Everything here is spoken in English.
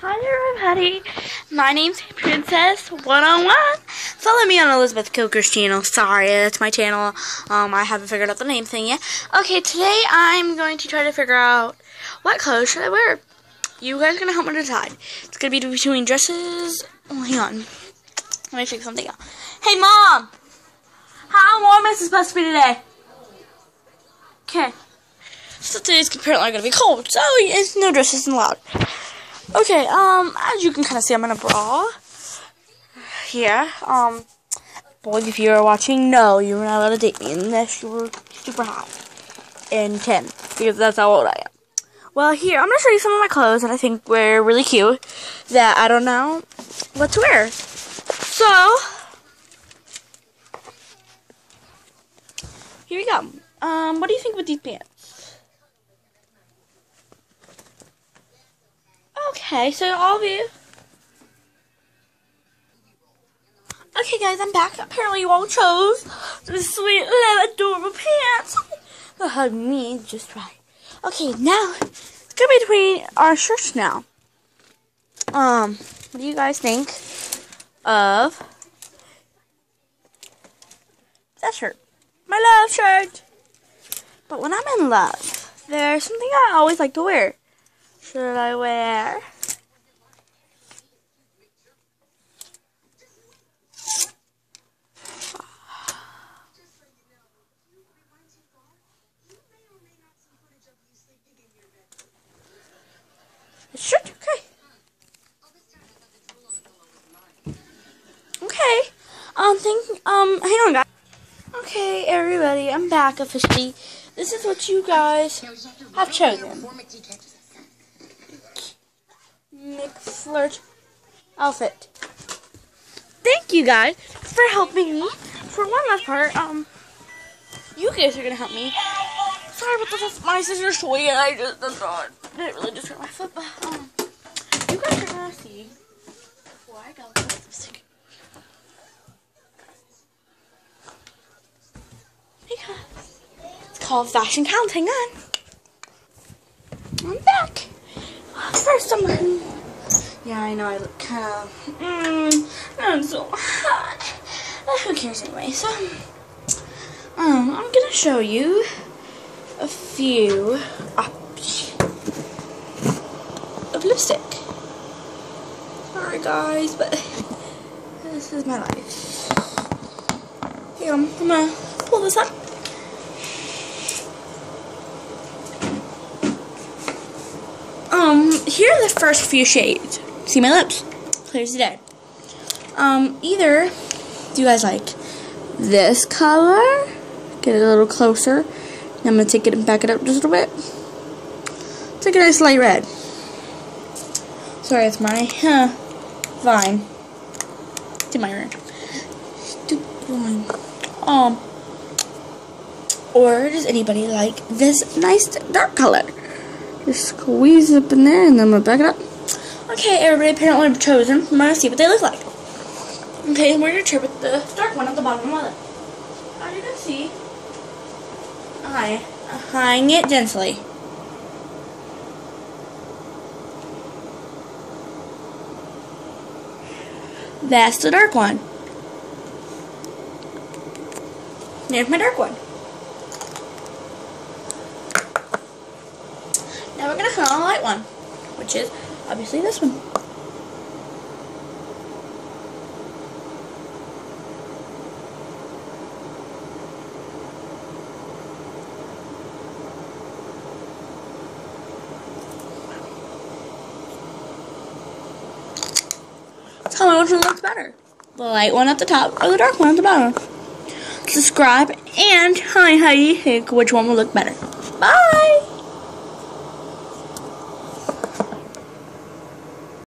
Hi everybody, my name's Princess 101. Follow me on Elizabeth Coker's channel. Sorry, that's my channel. Um, I haven't figured out the name thing yet. Okay, today I'm going to try to figure out what clothes should I wear. You guys are going to help me decide. It's going to be between dresses. Oh, hang on. Let me figure something out. Hey, Mom! How warm is it supposed to be today? Okay. So today's apparently going to be cold, so it's no dresses allowed. Okay, um, as you can kind of see, I'm in a bra. Here, um, boys, if you're watching, no, you're not allowed to date me unless you're super hot and 10, because that's how old I am. Well, here, I'm going to show you some of my clothes that I think were really cute that I don't know what to wear. So, here we go. Um, what do you think with these pants? Okay, so all of you. Okay, guys, I'm back. Apparently, you all chose the sweet little adorable pants. They'll hug me just right. Okay, now it's gonna be between our shirts now. Um, what do you guys think of that shirt? My love shirt. But when I'm in love, there's something I always like to wear should I wear? Should okay. Okay. Um, think. Um, hang on, guys. Okay, everybody, I'm back officially. This is what you guys have chosen. McFlirt outfit. Thank you guys for helping me. For one last part, um, you guys are gonna help me. Sorry the that's my sister's toy and I just that's not didn't really just hurt my foot, but um, you guys are gonna see before I go lipstick. Because it's called fashion Count. Hang on. I'm back. Uh, first, I'm. Yeah, I know I look kind of. Mmm, I'm so hot. Uh, who cares anyway? So, um, I'm gonna show you a few options of lipstick. Sorry, guys, but this is my life. Here, I'm gonna pull this up. Um, here are the first few shades. See my lips? Clear as day. Um, either, do you guys like this color? Get it a little closer. I'm to take it and back it up just a little bit. Take a nice light red. Sorry, it's my huh, vine. To my room. Stupid. Um, or does anybody like this nice dark color? Squeeze up in there and then I'm gonna back it up. Okay, everybody apparently chosen. I'm gonna see what they look like. Okay, we're gonna try with the dark one at the bottom of it. As you can see, I hang it gently. That's the dark one. There's my dark one. Now we're going to put on a light one, which is obviously this one. Tell me which one looks better. The light one at the top or the dark one at the bottom. Subscribe and hi, you think which one will look better. Bye!